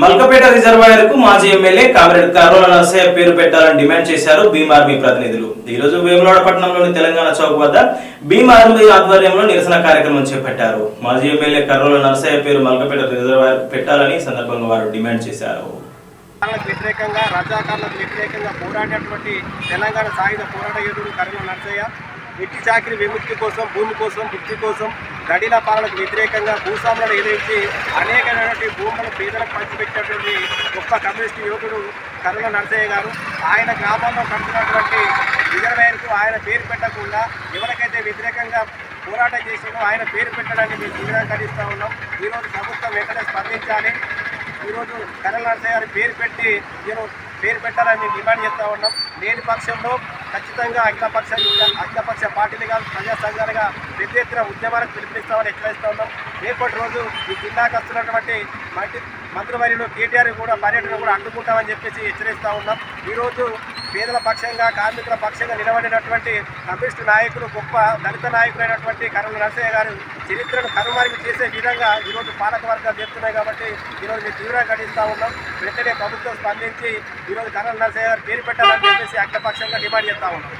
మల్కపేట రిజర్వాయర్కు మాజీ ఎమ్మెల్యే కామిరెడ్డి కరోల నరసయ్య పేరు పెట్టాలని డిమాండ్ చేశారు భీమ్ ప్రతినిధులు. ఈ రోజు వేములవాడపట్నంలోని తెలంగాణ చౌక్ వద్ద భీమ్ ఆధ్వర్యంలో నిరసన కార్యక్రమం చేపట్టారు. మాజీ ఎమ్మెల్యే కర్రోల నరసయ్య పేరు మల్కపేట రిజర్వాయర్ పెట్టాలని సందర్భంగా వారు డిమాండ్ చేశారు. వ్యతిరేకంగా రజాకారులకు వ్యతిరేకంగా పోరాడేటువంటి తెలంగాణ సాయుధ పోరాట యోధుడు కరుణ నరసయ్య. వెట్టి చాకిరి విముక్తి కోసం భూమి కోసం ముక్తి కోసం గడిల పాలనకు వ్యతిరేకంగా భూస్వాములను ఎదిరించి అనేకమైనటువంటి భూములను పేదలకు పంచిపెట్టినటువంటి గొప్ప కమ్యూనిస్ట్ యువకుడు కరుణ నరసయ్య గారు. ఆయన గ్రామంలో కడుతున్నటువంటి రిజర్వేయర్కు ఆయన పేరు పెట్టకుండా ఎవరికైతే వ్యతిరేకంగా పోరాటం చేసిందో ఆయన పేరు పెట్టడానికి మేము తీవ్రంగా ఖండిస్తూ ఉన్నాం. ఈరోజు ప్రభుత్వం వెంటనే స్పందించాలి? ఈరోజు కరుణ నరసయ్య గారి పేరు పెట్టి నేను పేరు పెట్టాలని మేము డిమాండ్ చేస్తూ ఉన్నాం. లేని పక్షంలో ఖచ్చితంగా అఖిలపక్ష అఖిలపక్ష పార్టీలుగా ప్రజా సంఘాలుగా పెద్ద ఎత్తున ఉద్యమాలకు పిలుపునిస్తామని హెచ్చరిస్తూ ఉన్నాం. రేపటి రోజు ఈ జిల్లాకు వస్తున్నటువంటి మంత్రి మంత్రివర్యులు కేటీఆర్ కూడా పర్యటన కూడా అడ్డుకుంటామని చెప్పేసి హెచ్చరిస్తూ ఉన్నాం. ఈరోజు పేదల పక్షంగా కార్మికుల పక్షంగా నిలబడినటువంటి కమ్యూనిస్టు నాయకులు గొప్ప దళిత నాయకులైనటువంటి కరుణ నరసయ్య గారు చరిత్రను కనుమరుగు చేసే విధంగా ఈరోజు పాలక వర్గాలు చేస్తున్నాయి కాబట్టి ఈరోజు మేము తీవ్రంగా ఖండిస్తూ ఉన్నాం. వెంటనే ప్రభుత్వం స్పందించి ఈరోజు కరుణ నరసయ్య గారు పేరు పెట్టాలని చెప్పేసి అఖిలపక్షంగా డిమాండ్ చేస్తూ ఉన్నాం.